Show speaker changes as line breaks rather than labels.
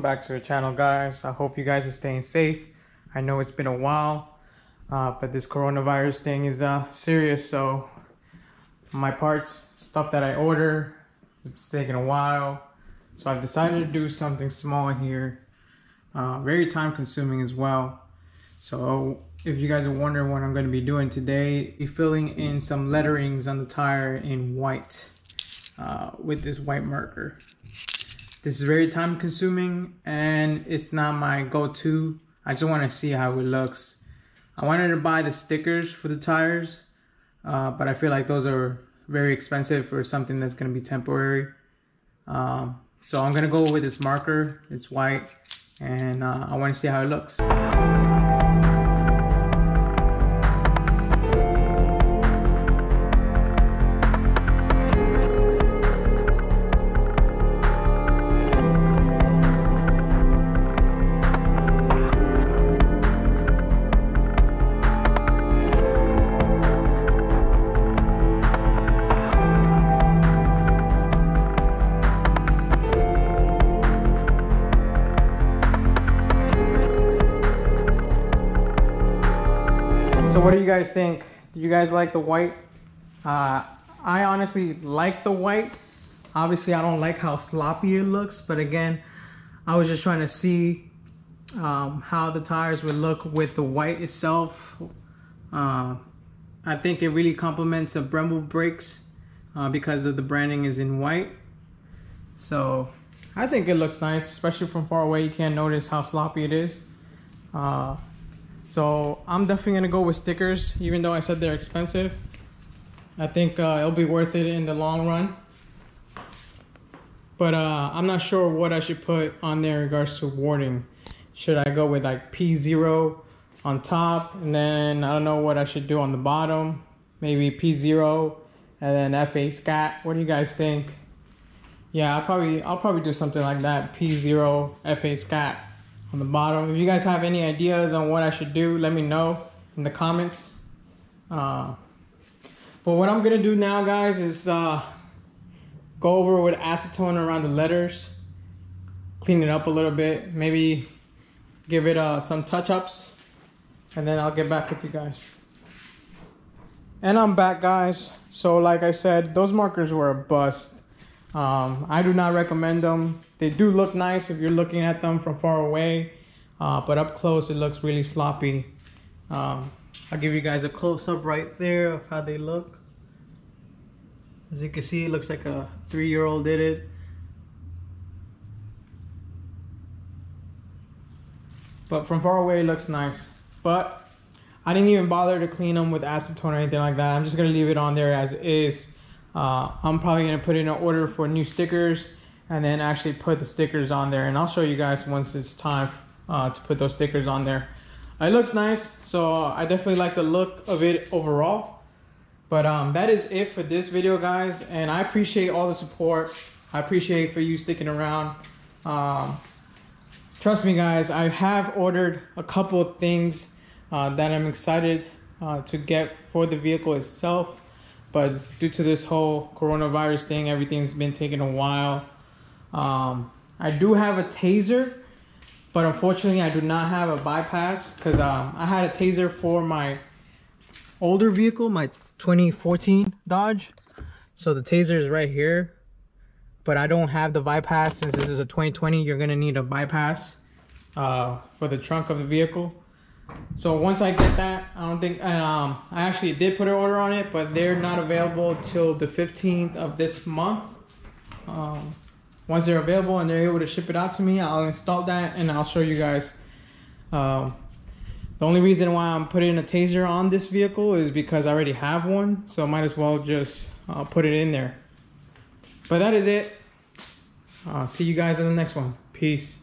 back to the channel guys. I hope you guys are staying safe. I know it's been a while, uh, but this coronavirus thing is uh, serious. So my parts, stuff that I order, it's taking a while. So I've decided to do something small here. Uh, very time consuming as well. So if you guys are wondering what I'm going to be doing today, be filling in some letterings on the tire in white uh, with this white marker. This is very time consuming and it's not my go-to. I just want to see how it looks. I wanted to buy the stickers for the tires, uh, but I feel like those are very expensive for something that's going to be temporary. Um, so I'm going to go with this marker. It's white and uh, I want to see how it looks. What do you guys think? Do you guys like the white? Uh, I honestly like the white. Obviously, I don't like how sloppy it looks, but again, I was just trying to see um, how the tires would look with the white itself. Uh, I think it really complements the Brembo brakes uh, because of the branding is in white. So I think it looks nice, especially from far away. You can't notice how sloppy it is. Uh, so I'm definitely gonna go with stickers, even though I said they're expensive. I think uh, it'll be worth it in the long run. But uh, I'm not sure what I should put on there in regards to wording. Should I go with like P0 on top and then I don't know what I should do on the bottom. Maybe P0 and then F8 Scat. What do you guys think? Yeah, I'll probably I'll probably do something like that. P0 F8 Scat on the bottom. If you guys have any ideas on what I should do, let me know in the comments. Uh, but what I'm gonna do now, guys, is uh, go over with acetone around the letters, clean it up a little bit, maybe give it uh, some touch-ups, and then I'll get back with you guys. And I'm back, guys. So like I said, those markers were a bust. Um, I do not recommend them. They do look nice if you're looking at them from far away, uh, but up close it looks really sloppy. Um, I'll give you guys a close-up right there of how they look. As you can see, it looks like a three-year-old did it. But from far away, it looks nice. But I didn't even bother to clean them with acetone or anything like that. I'm just gonna leave it on there as is. Uh, I'm probably gonna put in an order for new stickers and then actually put the stickers on there. And I'll show you guys once it's time uh, to put those stickers on there. It looks nice, so I definitely like the look of it overall. But um, that is it for this video, guys. And I appreciate all the support. I appreciate for you sticking around. Um, trust me, guys, I have ordered a couple of things uh, that I'm excited uh, to get for the vehicle itself. But due to this whole coronavirus thing, everything's been taking a while. Um, I do have a Tazer, but unfortunately I do not have a bypass because um, I had a Tazer for my older vehicle, my 2014 Dodge. So the Tazer is right here, but I don't have the bypass since this is a 2020. You're gonna need a bypass uh, for the trunk of the vehicle. So once I get that, I don't think, um, I actually did put an order on it, but they're not available till the 15th of this month. Um, once they're available and they're able to ship it out to me, I'll install that and I'll show you guys. Um, the only reason why I'm putting a Tazer on this vehicle is because I already have one, so I might as well just uh, put it in there. But that is it. I'll see you guys in the next one. Peace.